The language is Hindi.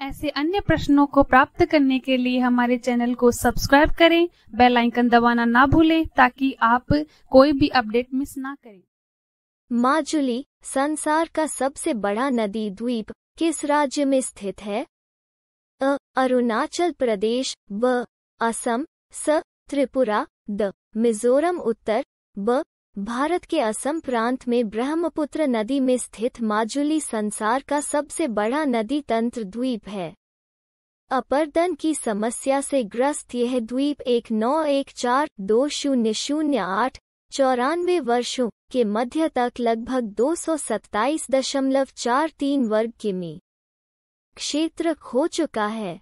ऐसे अन्य प्रश्नों को प्राप्त करने के लिए हमारे चैनल को सब्सक्राइब करें, बेल आइकन दबाना ना भूलें, ताकि आप कोई भी अपडेट मिस ना करें। माजुली, संसार का सबसे बड़ा नदी द्वीप किस राज्य में स्थित है? अ, अरुणाचल प्रदेश व असम, स, त्रिपुरा, द, मिजोरम उत्तर, ब भारत के असम प्रांत में ब्रह्मपुत्र नदी में स्थित माजुली संसार का सबसे बड़ा नदी तंत्र द्वीप है। अपर्दन की समस्या से ग्रस्त यह द्वीप एक नौ एक चार दो शून्य शून्य आठ चौरानवे वर्षों के मध्य तक लगभग दो सौ सत्ताईस दशमलव चार तीन वर्ग किमी क्षेत्र खो चुका है।